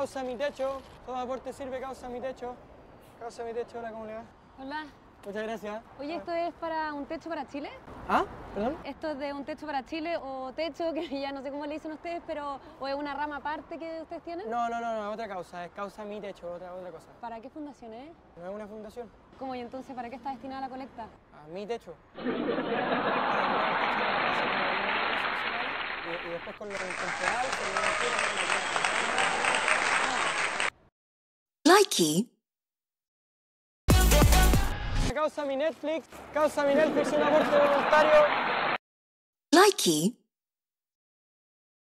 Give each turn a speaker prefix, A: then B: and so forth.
A: causa mi techo. Todo aporte sirve, causa mi techo. Causa mi techo, hola, ¿cómo le va?
B: Hola.
A: Muchas gracias.
B: Oye, ¿esto es para un techo para Chile?
A: ¿Ah? ¿Perdón?
B: ¿Esto es de un techo para Chile o techo, que ya no sé cómo le dicen ustedes, pero o es una rama aparte que ustedes tienen?
A: No, no, no, no, otra causa. Es causa mi techo, otra, otra cosa.
B: ¿Para qué fundación es?
A: No es una fundación.
B: ¿Cómo y entonces para qué está destinada la colecta?
A: A mi techo. Y, y después con lo temporal, con lo Causa mi Netflix, causa mi Netflix, un aporte voluntario.
C: Likey.